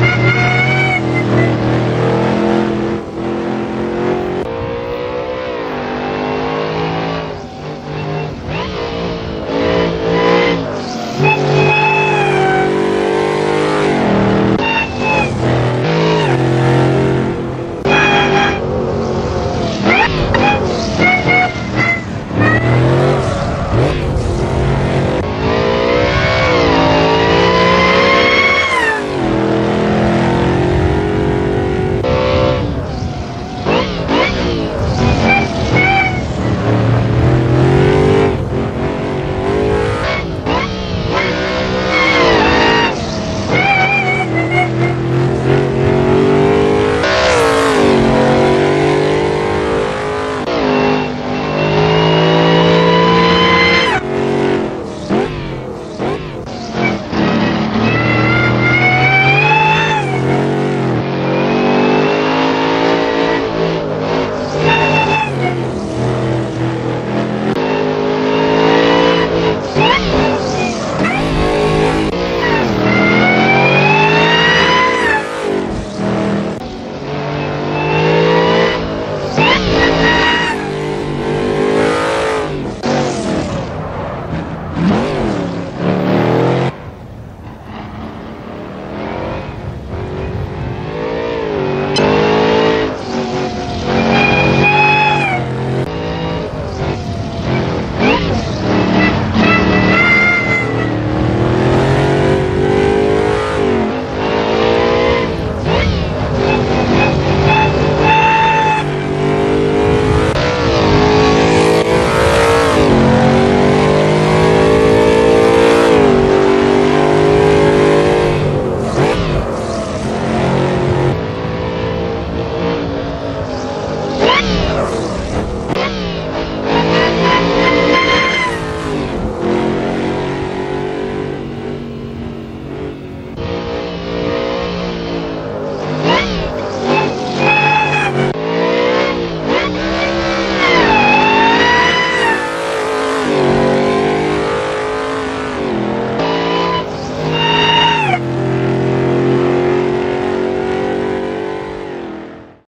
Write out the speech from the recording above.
Música